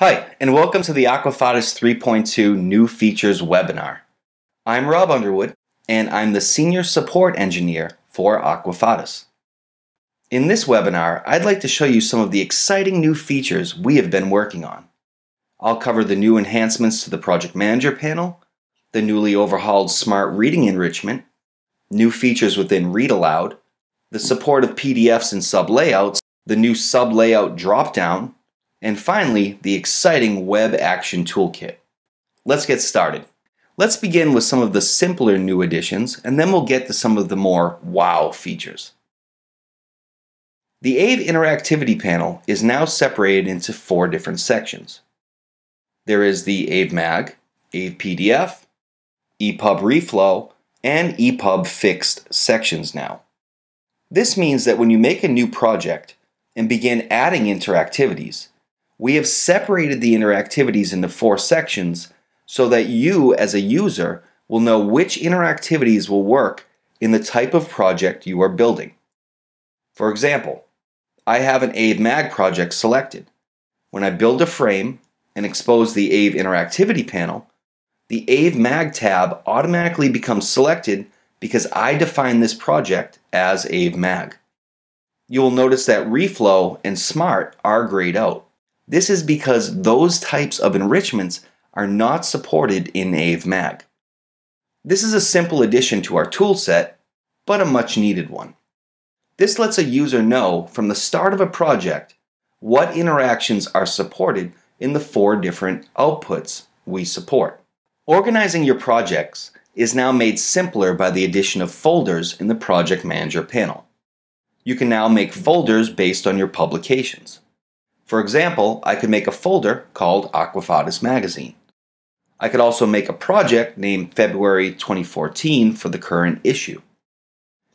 Hi, and welcome to the Aquafadas 3.2 New Features webinar. I'm Rob Underwood, and I'm the Senior Support Engineer for Aquafadas. In this webinar, I'd like to show you some of the exciting new features we have been working on. I'll cover the new enhancements to the Project Manager panel, the newly overhauled Smart Reading Enrichment, new features within Read Aloud, the support of PDFs and sub-layouts, the new sub-layout dropdown, and finally, the exciting Web Action Toolkit. Let's get started. Let's begin with some of the simpler new additions, and then we'll get to some of the more wow features. The AVE Interactivity panel is now separated into four different sections. There is the AVE Mag, AVE PDF, EPUB Reflow, and EPUB Fixed sections now. This means that when you make a new project and begin adding interactivities, we have separated the interactivities into four sections so that you, as a user, will know which interactivities will work in the type of project you are building. For example, I have an AVE Mag project selected. When I build a frame and expose the AVE Interactivity panel, the AVE Mag tab automatically becomes selected because I define this project as AVE Mag. You will notice that Reflow and Smart are grayed out. This is because those types of enrichments are not supported in AVE Mag. This is a simple addition to our toolset, but a much needed one. This lets a user know from the start of a project what interactions are supported in the four different outputs we support. Organizing your projects is now made simpler by the addition of folders in the Project Manager panel. You can now make folders based on your publications. For example, I could make a folder called Aquafadas Magazine. I could also make a project named February 2014 for the current issue.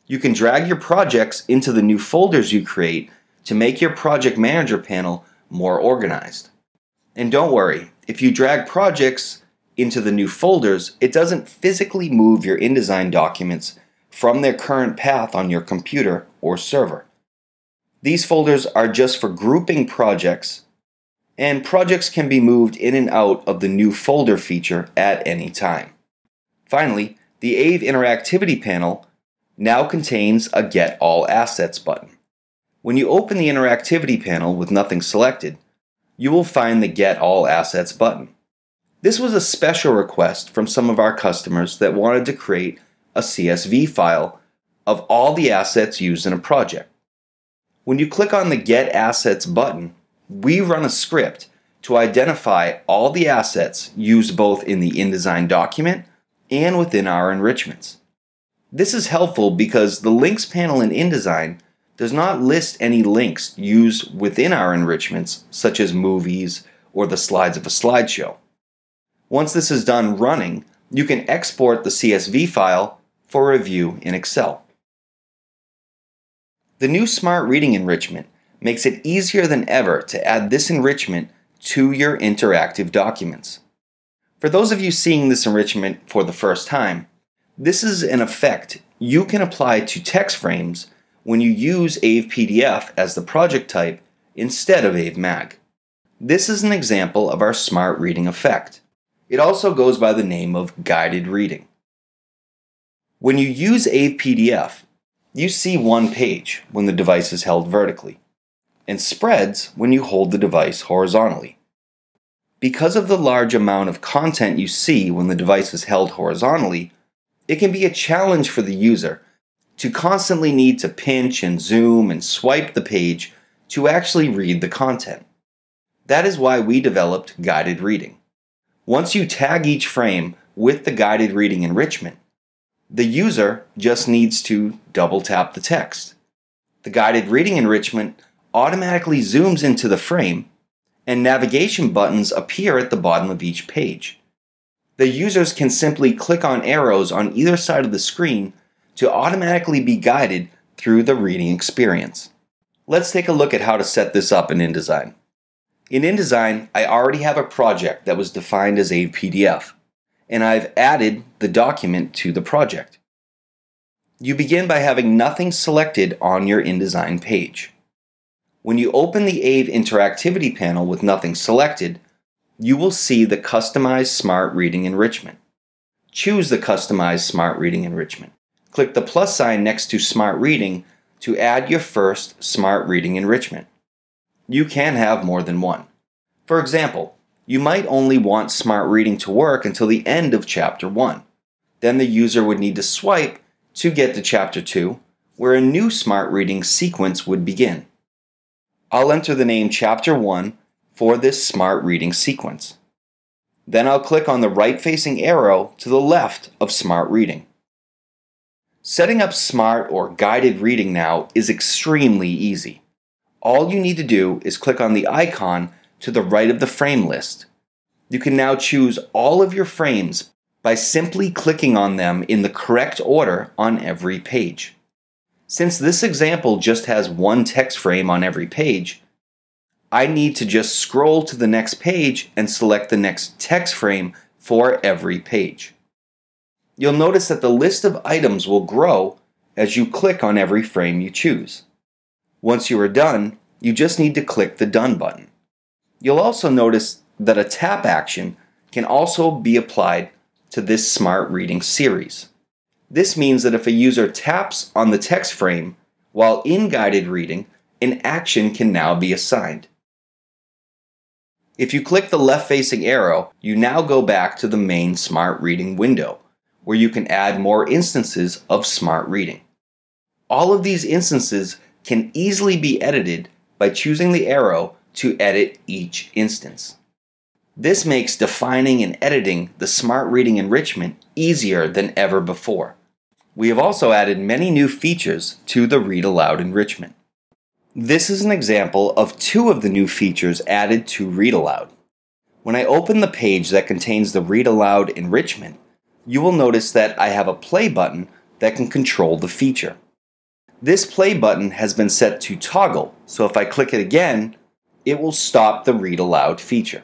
You can drag your projects into the new folders you create to make your project manager panel more organized. And don't worry, if you drag projects into the new folders, it doesn't physically move your InDesign documents from their current path on your computer or server. These folders are just for grouping projects, and projects can be moved in and out of the new folder feature at any time. Finally, the AVE Interactivity panel now contains a Get All Assets button. When you open the Interactivity panel with nothing selected, you will find the Get All Assets button. This was a special request from some of our customers that wanted to create a CSV file of all the assets used in a project. When you click on the Get Assets button, we run a script to identify all the assets used both in the InDesign document and within our enrichments. This is helpful because the links panel in InDesign does not list any links used within our enrichments, such as movies or the slides of a slideshow. Once this is done running, you can export the CSV file for review in Excel. The new Smart Reading Enrichment makes it easier than ever to add this enrichment to your interactive documents. For those of you seeing this enrichment for the first time, this is an effect you can apply to text frames when you use AVE PDF as the project type instead of AVE Mag. This is an example of our Smart Reading effect. It also goes by the name of guided reading. When you use AVE PDF, you see one page when the device is held vertically, and spreads when you hold the device horizontally. Because of the large amount of content you see when the device is held horizontally, it can be a challenge for the user to constantly need to pinch and zoom and swipe the page to actually read the content. That is why we developed guided reading. Once you tag each frame with the guided reading enrichment, the user just needs to double tap the text. The guided reading enrichment automatically zooms into the frame, and navigation buttons appear at the bottom of each page. The users can simply click on arrows on either side of the screen to automatically be guided through the reading experience. Let's take a look at how to set this up in InDesign. In InDesign, I already have a project that was defined as a PDF and I've added the document to the project. You begin by having nothing selected on your InDesign page. When you open the AVE Interactivity panel with nothing selected, you will see the Customize Smart Reading Enrichment. Choose the Customize Smart Reading Enrichment. Click the plus sign next to Smart Reading to add your first Smart Reading Enrichment. You can have more than one. For example, you might only want Smart Reading to work until the end of Chapter 1. Then the user would need to swipe to get to Chapter 2, where a new Smart Reading sequence would begin. I'll enter the name Chapter 1 for this Smart Reading sequence. Then I'll click on the right facing arrow to the left of Smart Reading. Setting up Smart or Guided Reading now is extremely easy. All you need to do is click on the icon to the right of the frame list. You can now choose all of your frames by simply clicking on them in the correct order on every page. Since this example just has one text frame on every page, I need to just scroll to the next page and select the next text frame for every page. You'll notice that the list of items will grow as you click on every frame you choose. Once you are done, you just need to click the Done button. You'll also notice that a tap action can also be applied to this smart reading series. This means that if a user taps on the text frame while in guided reading, an action can now be assigned. If you click the left facing arrow, you now go back to the main Smart Reading window, where you can add more instances of Smart Reading. All of these instances can easily be edited by choosing the arrow to edit each instance. This makes defining and editing the Smart Reading enrichment easier than ever before. We have also added many new features to the Read Aloud enrichment. This is an example of two of the new features added to Read Aloud. When I open the page that contains the Read Aloud enrichment, you will notice that I have a play button that can control the feature. This play button has been set to toggle, so if I click it again, it will stop the Read Aloud feature.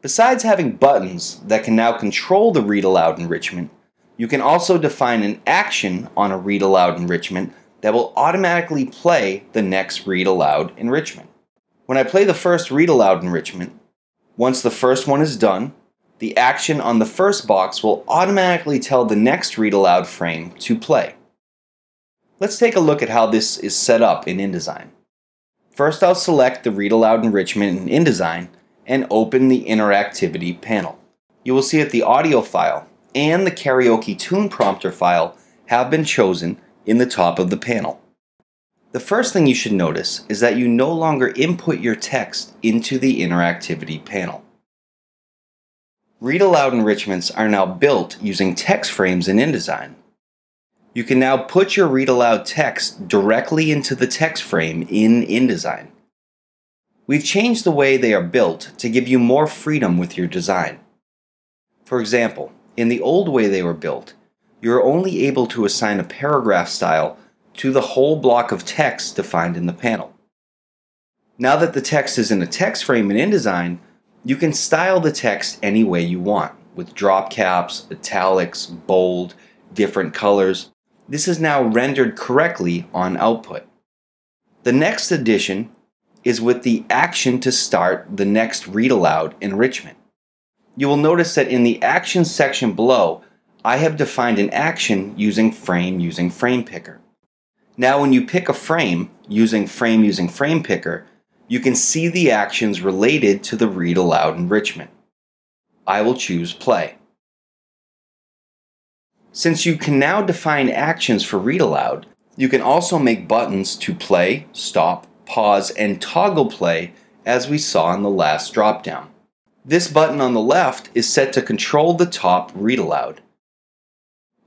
Besides having buttons that can now control the Read Aloud enrichment, you can also define an action on a Read Aloud enrichment that will automatically play the next read aloud enrichment. When I play the first read aloud enrichment, once the first one is done, the action on the first box will automatically tell the next read aloud frame to play. Let's take a look at how this is set up in InDesign. First, I'll select the read aloud enrichment in InDesign and open the interactivity panel. You will see that the audio file and the karaoke tune prompter file have been chosen in the top of the panel. The first thing you should notice is that you no longer input your text into the interactivity panel. Read aloud enrichments are now built using text frames in InDesign. You can now put your read aloud text directly into the text frame in InDesign. We've changed the way they are built to give you more freedom with your design. For example, in the old way they were built, you're only able to assign a paragraph style to the whole block of text defined in the panel. Now that the text is in a text frame in InDesign, you can style the text any way you want, with drop caps, italics, bold, different colors. This is now rendered correctly on output. The next addition is with the action to start the next read aloud enrichment. You will notice that in the action section below, I have defined an action using frame using frame picker. Now when you pick a frame using frame using frame picker, you can see the actions related to the read aloud enrichment. I will choose play. Since you can now define actions for read aloud, you can also make buttons to play, stop, pause, and toggle play as we saw in the last dropdown. This button on the left is set to control the top read aloud.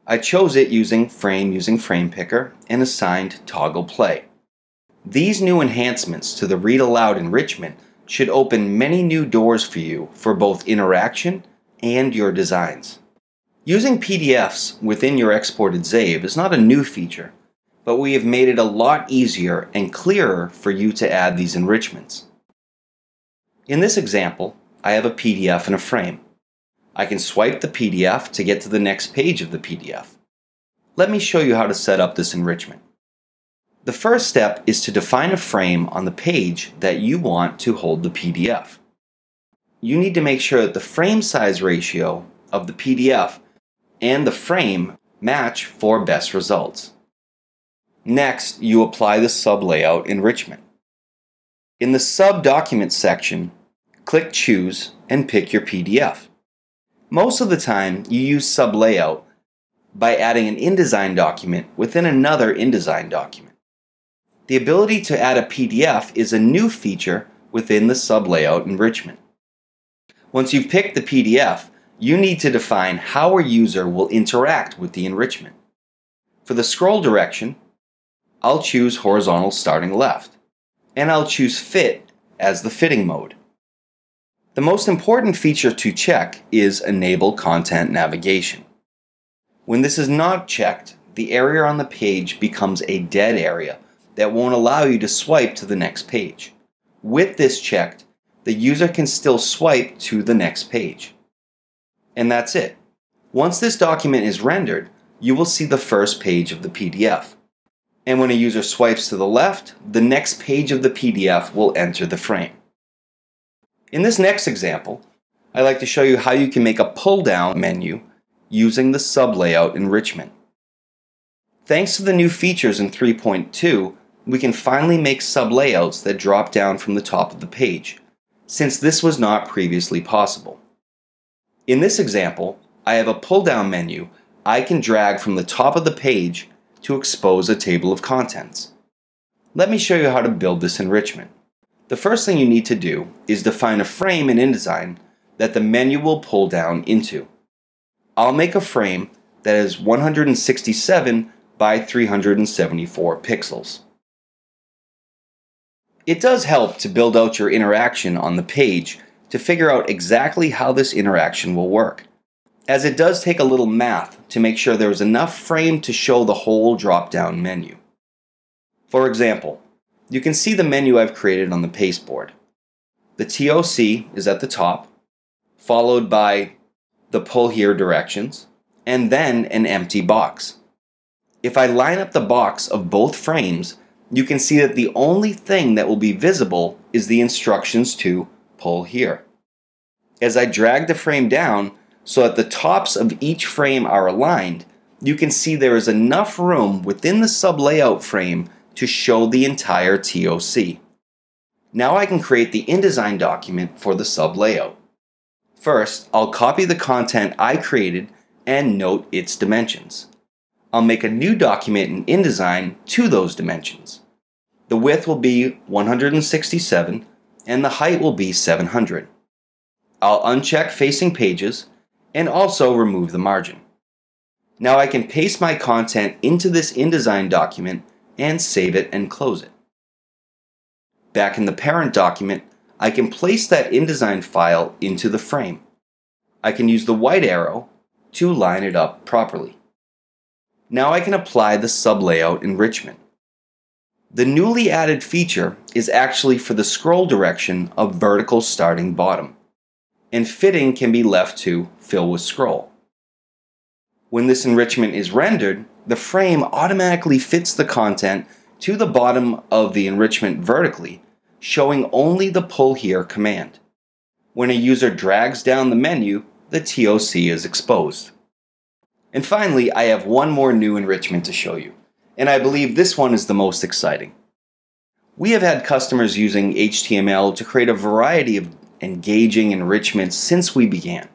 I chose it using frame using frame picker and assigned toggle play. These new enhancements to the read aloud enrichment should open many new doors for you for both interaction and your designs. Using PDFs within your exported ZAVE is not a new feature, but we have made it a lot easier and clearer for you to add these enrichments. In this example, I have a PDF in a frame. I can swipe the PDF to get to the next page of the PDF. Let me show you how to set up this enrichment. The first step is to define a frame on the page that you want to hold the PDF. you need to make sure that the frame size ratio of the PDF and the frame match for best results. Next, you apply the sub layout enrichment. In the sub document section, click Choose and pick your PDF. Most of the time, you use sub layout by adding an InDesign document within another InDesign document. The ability to add a PDF is a new feature within the sub layout enrichment. Once you've picked the PDF, you need to define how a user will interact with the enrichment. For the scroll direction, I'll choose horizontal starting left, and I'll choose fit as the fitting mode. The most important feature to check is Enable Content Navigation. When this is not checked, the area on the page becomes a dead area that won't allow you to swipe to the next page. With this checked, the user can still swipe to the next page. And that's it. Once this document is rendered, you will see the first page of the PDF. And when a user swipes to the left, the next page of the PDF will enter the frame. In this next example, I'd like to show you how you can make a pull-down menu using the sub-layout enrichment. Thanks to the new features in 3.2, we can finally make sub-layouts that drop down from the top of the page, since this was not previously possible. In this example, I have a pull-down menu I can drag from the top of the page to expose a table of contents. Let me show you how to build this enrichment. The first thing you need to do is define a frame in InDesign that the menu will pull down into. I'll make a frame that is 167 by 374 pixels. It does help to build out your interaction on the page to figure out exactly how this interaction will work as it does take a little math to make sure there is enough frame to show the whole drop-down menu. For example, you can see the menu I've created on the pasteboard. The TOC is at the top, followed by the pull here directions, and then an empty box. If I line up the box of both frames, you can see that the only thing that will be visible is the instructions to pull here. As I drag the frame down, so that the tops of each frame are aligned, you can see there is enough room within the sub layout frame to show the entire TOC. Now I can create the InDesign document for the sub layout. First, I'll copy the content I created and note its dimensions. I'll make a new document in InDesign to those dimensions. The width will be 167 and the height will be 700. I'll uncheck facing pages and also remove the margin. Now I can paste my content into this InDesign document and save it and close it. Back in the parent document, I can place that InDesign file into the frame. I can use the white arrow to line it up properly. Now I can apply the sublayout enrichment. The newly added feature is actually for the scroll direction of vertical starting bottom and fitting can be left to fill with scroll. When this enrichment is rendered, the frame automatically fits the content to the bottom of the enrichment vertically, showing only the pull here command. When a user drags down the menu, the TOC is exposed. And finally, I have one more new enrichment to show you, and I believe this one is the most exciting. We have had customers using HTML to create a variety of engaging enrichment since we began.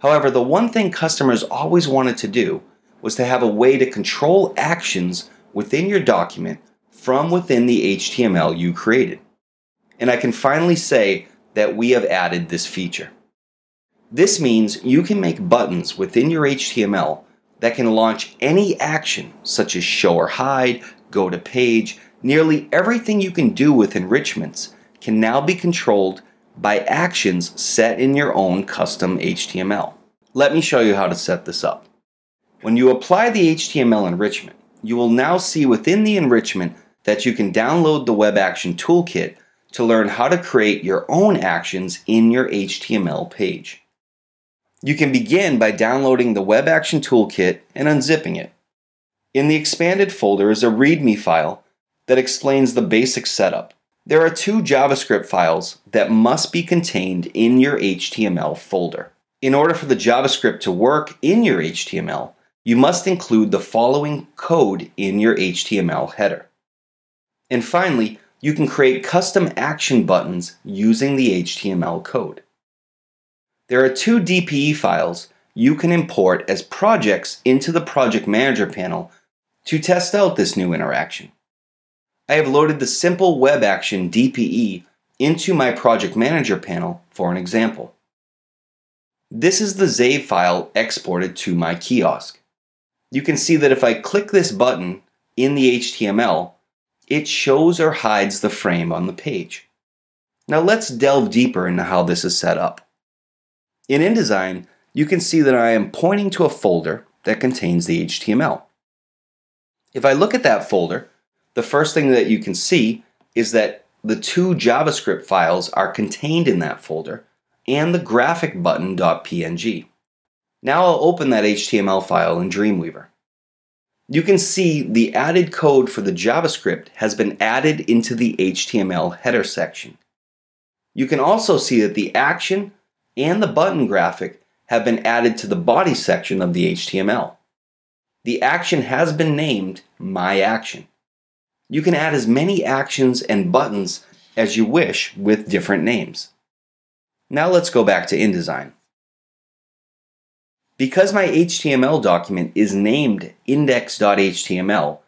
However, the one thing customers always wanted to do was to have a way to control actions within your document from within the HTML you created. And I can finally say that we have added this feature. This means you can make buttons within your HTML that can launch any action, such as show or hide, go to page. Nearly everything you can do with enrichments can now be controlled by actions set in your own custom HTML. Let me show you how to set this up. When you apply the HTML enrichment, you will now see within the enrichment that you can download the Web Action Toolkit to learn how to create your own actions in your HTML page. You can begin by downloading the Web Action Toolkit and unzipping it. In the expanded folder is a README file that explains the basic setup. There are two JavaScript files that must be contained in your HTML folder. In order for the JavaScript to work in your HTML, you must include the following code in your HTML header. And finally, you can create custom action buttons using the HTML code. There are two DPE files you can import as projects into the Project Manager panel to test out this new interaction. I have loaded the simple web action DPE into my Project Manager panel for an example. This is the ZAVE file exported to my kiosk. You can see that if I click this button in the HTML, it shows or hides the frame on the page. Now let's delve deeper into how this is set up. In InDesign, you can see that I am pointing to a folder that contains the HTML. If I look at that folder, the first thing that you can see is that the two JavaScript files are contained in that folder and the graphic button.png. Now I'll open that HTML file in Dreamweaver you can see the added code for the JavaScript has been added into the HTML header section. You can also see that the action and the button graphic have been added to the body section of the HTML. The action has been named My Action. You can add as many actions and buttons as you wish with different names. Now let's go back to InDesign. Because my HTML document is named index.html,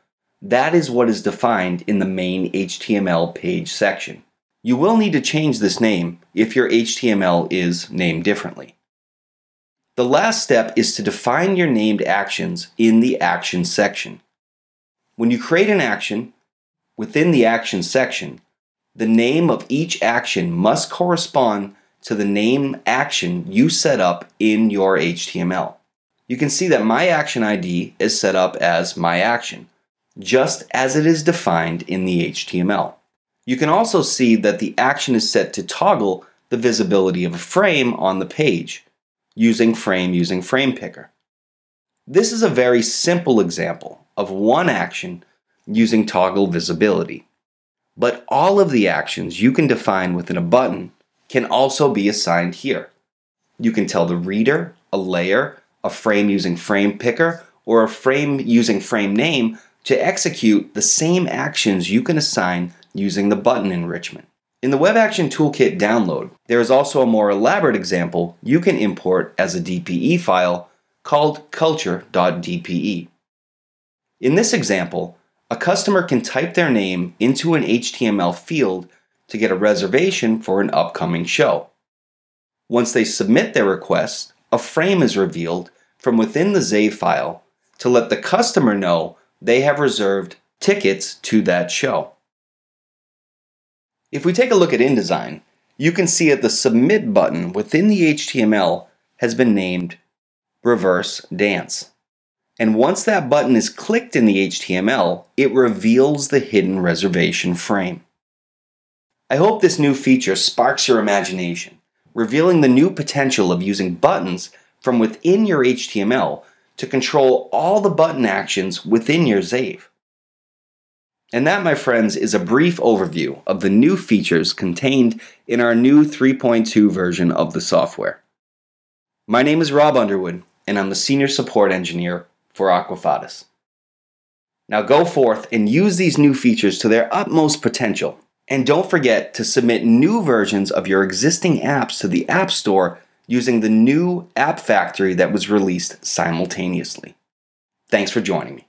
that is what is defined in the main HTML page section. You will need to change this name if your HTML is named differently. The last step is to define your named actions in the action section. When you create an action, within the action section, the name of each action must correspond to the name action you set up in your HTML. You can see that my action ID is set up as my action, just as it is defined in the HTML. You can also see that the action is set to toggle the visibility of a frame on the page using frame using frame picker. This is a very simple example of one action using toggle visibility. But all of the actions you can define within a button can also be assigned here. You can tell the reader, a layer, a frame using frame picker, or a frame using frame name to execute the same actions you can assign using the button enrichment. In the Web Action Toolkit download, there is also a more elaborate example you can import as a DPE file called culture.dpe. In this example, a customer can type their name into an HTML field to get a reservation for an upcoming show. Once they submit their request, a frame is revealed from within the ZAVE file to let the customer know they have reserved tickets to that show. If we take a look at InDesign, you can see that the Submit button within the HTML has been named Reverse Dance. And once that button is clicked in the HTML, it reveals the hidden reservation frame. I hope this new feature sparks your imagination, revealing the new potential of using buttons from within your HTML to control all the button actions within your ZAVE. And that, my friends, is a brief overview of the new features contained in our new 3.2 version of the software. My name is Rob Underwood, and I'm the Senior Support Engineer for Aquafadas. Now go forth and use these new features to their utmost potential and don't forget to submit new versions of your existing apps to the App Store using the new App Factory that was released simultaneously. Thanks for joining me.